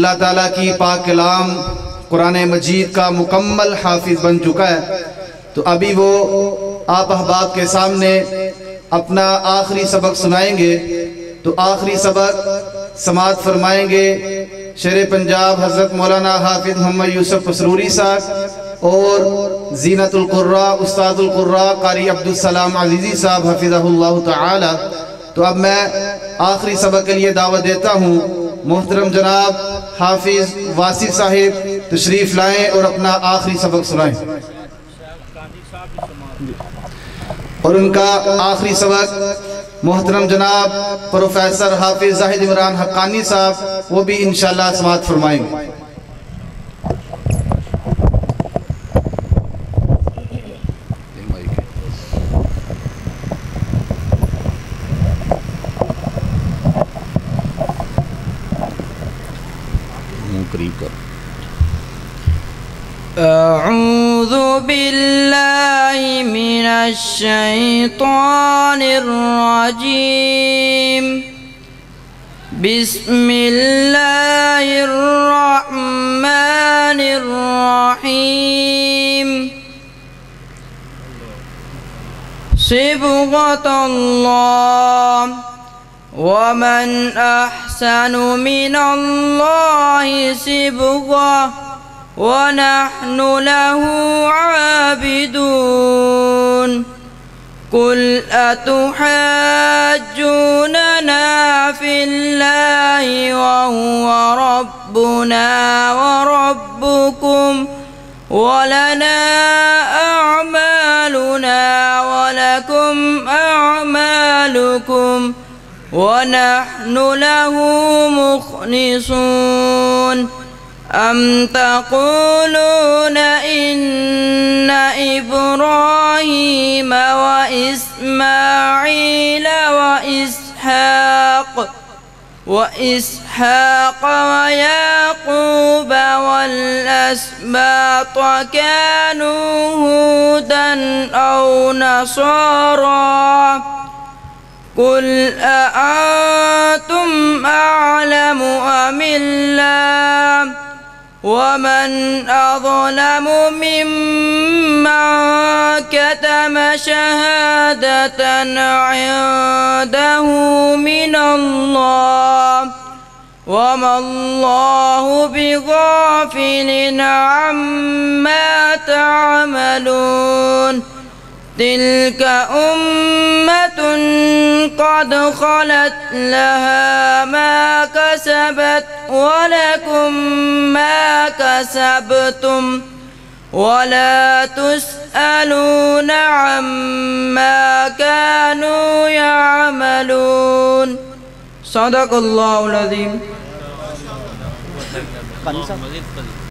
اللہ تعالیٰ کی پاک کلام قرآن مجید کا مکمل حافظ بن چکا ہے۔ تو ابھی وہ آپ احباب کے سامنے اپنا آخری سبق سنائیں گے۔ تو آخری سبق سماعت فرمائیں گے۔ شیر پنجاب حضرت مولانا حافظ محمد یوسف پسروری صاحب اور زینت القراء استاد القراء قاری عبدالسلام عزیزی صاحب حفظہ اللہ تعالی۔ تو اب میں آخری سبق کے لیے دعوت دیتا ہوں۔ محترم جناب حافظ واسف صاحب، تشریف لائیں اور اپنا آخری سبق سنائیں۔ اور ان کا آخری سبق، محترم جناب پروفیسر حافظ زاہد عمران حقانی صاحب، وہ بھی انشاءاللہ سماعت فرمائیں گے۔ करीब कर أعوذ بالله من الشيطان الرجيم بسم الله الرحمن الرحيم صبغة الله ومن أحسن من الله صبغة ونحن له عابدون قل أتحاجوننا في الله وهو ربنا وربكم ولنا ونحن له مخلصون. أم تقولون إن إبراهيم وإسماعيل وإسحاق وإسحاق ويعقوب والأسباط كانوا هودا أو نصارى قل أأنتم أعلم أم الله ومن أظلم ممن كتم شهادة عنده من الله وما الله بغافل عما تعملون تلك أمة قد خلت لها ما كسبت ولكم ما كسبتم ولا تسألون عما كانوا يعملون. صدق الله العظيم.